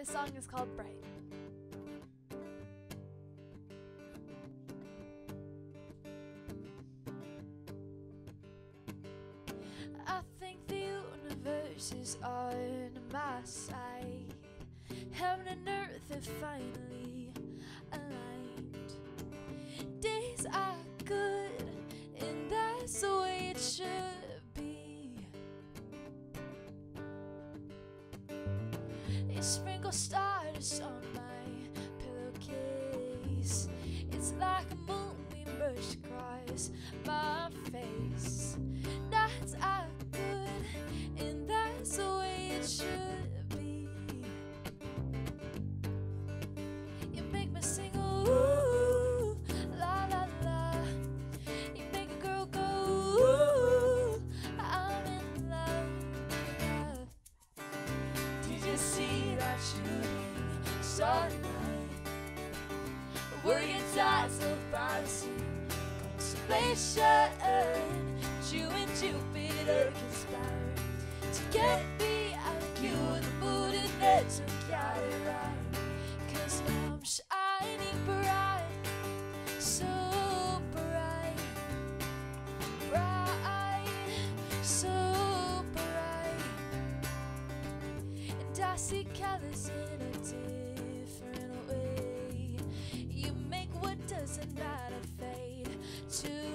This song is called Bright. I think the universe is on my side. Heaven and earth have finally aligned. Days are good, and that's the way it should be. You sprinkle stardust on my pillowcase. It's like a moonbeam brush across my face. Shooting star tonight? Were you dazzled by the sea constellation? You and Jupiter conspired to get me out of you the moon and Neptune got it right. Cause now I'm shining bright, so bright, bright, so bright. And I see colors in a different way. You make what doesn't matter fade to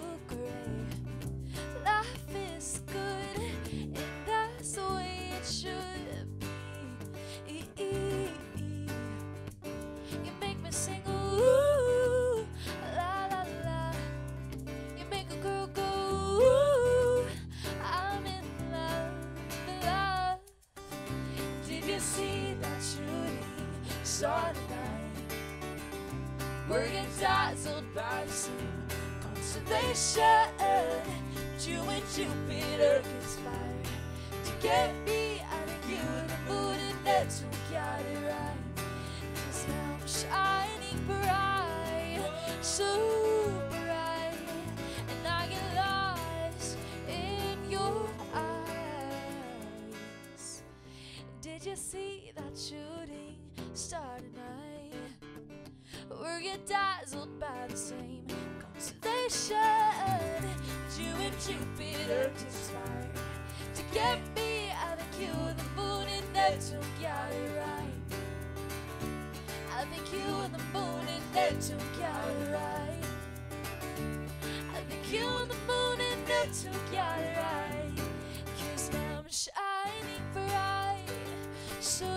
star tonight? Were dazzled by the same constellation? You and Jupiter conspired to get me out of you and the moon and Neptune got it right. Cause now I'm shining bright, so bright, and I get lost in your eyes. Did you see that shooting star tonight. We'll get dazzled by the same constellation. You and Jupiter conspire to get me out of you, the moon, and Neptune got it right. I think you and the moon and Neptune got it right. I think you and the moon and Neptune got it right. Cause now I'm shining bright. So